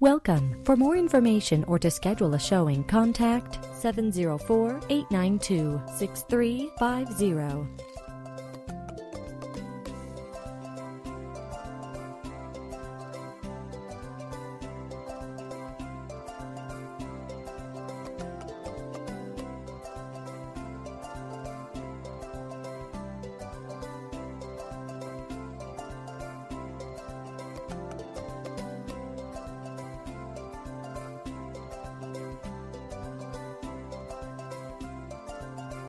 Welcome. For more information or to schedule a showing, contact 704 892 6350.